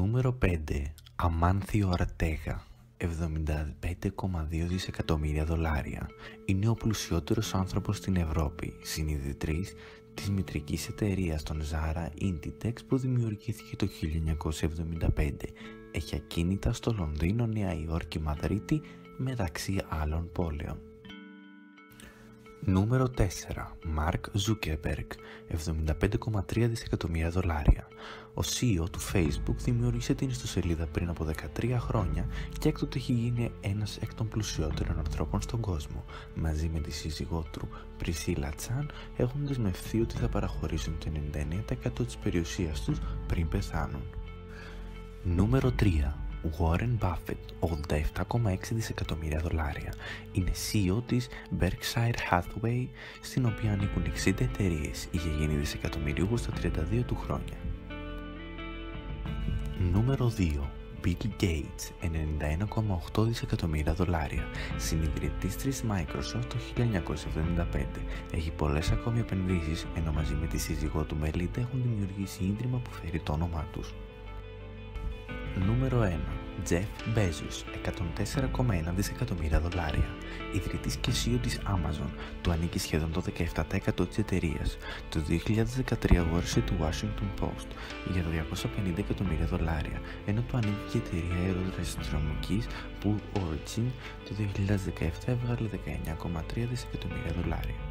Νούμερο 5. Αμάνθιο Αρτέγα 75,2 δισεκατομμύρια δολάρια. Είναι ο πλουσιότερος άνθρωπος στην Ευρώπη, συνειδητρής της μητρικής εταιρείας των Zara Inditex που δημιουργήθηκε το 1975. Έχει ακίνητα στο Λονδίνο, Νέα Υόρκη, Μαδρίτη μεταξύ άλλων πόλεων. Νούμερο 4. Mark Zuckerberg, 75,3 δισεκατομμύρια δολάρια. Ο CEO του Facebook δημιούργησε την ιστοσελίδα πριν από 13 χρόνια και έκτοτε έχει γίνει ένας εκ των πλουσιότερων ανθρώπων στον κόσμο. Μαζί με τη σύζυγό του, Priscilla Chan, έχουν δεσμευθεί ότι θα παραχωρήσουν το 99% της περιουσίας τους πριν πεθάνουν. Νούμερο 3. Warren Buffett, 87,6 δισεκατομμύρια δολάρια. Είναι CEO της Berkshire Hathaway, στην οποία ανήκουν 60 εταιρείες. Είχε γίνει δισεκατομμυρίουχο στα 32 του χρόνια. Νούμερο 2. Bill Gates, 91,8 δισεκατομμύρια δολάρια, συνειδητής της Microsoft το 1975. Έχει πολλές ακόμη επενδύσεις, ενώ μαζί με τη σύζυγό του Melinda έχουν δημιουργήσει ίδρυμα που φέρει το όνομά τους. Νούμερο 1. Jeff Bezos, 104,1 δισεκατομμύρια δολάρια. Ιδρυτής και CEO της Amazon, του ανήκει σχεδόν το 17% της εταιρείας. Το 2013 αγόρισε του Washington Post για 250 εκατομμύρια δολάρια, ενώ του ανήκει και η εταιρεία αεροδραστηριομικής Pool Origin το 2017 έβγαλε 19,3 δισεκατομμύρια δολάρια.